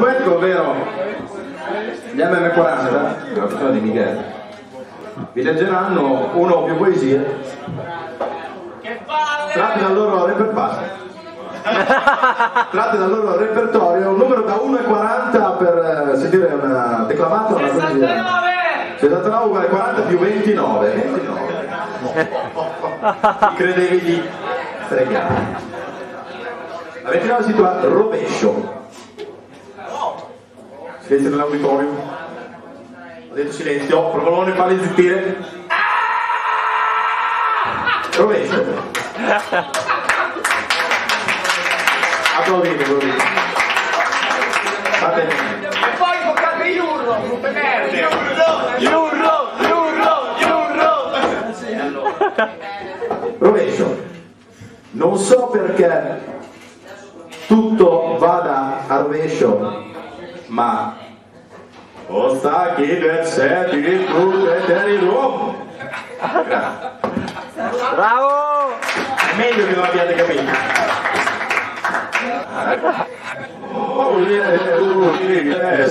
poetico, ovvero gli MM40, la persona di Michele, vi leggeranno uno o più poesie tratte dal loro repertorio. tratte dal loro repertorio, un numero da 1 a 40 per eh, sentire una declamata una poesia. 69 uguale 40 più 29. 29. Ti credevi di fregare. La 29 si chiama rovescio. Silenzio nell'auditorio. Ho detto silenzio, provo a non farli zittire. Rovescio. Applaudite, applaudite. Fate bene. E poi toccate gli urlo, brutte merde! Yurro, yurro, yurro. Rovescio. Non so perché tutto vada a rovescio, Μα ο κίνεψε τη του πετεριλού. Μπράβο! Meglio che lo abbiate capito. Oh, yeah, oh, yeah,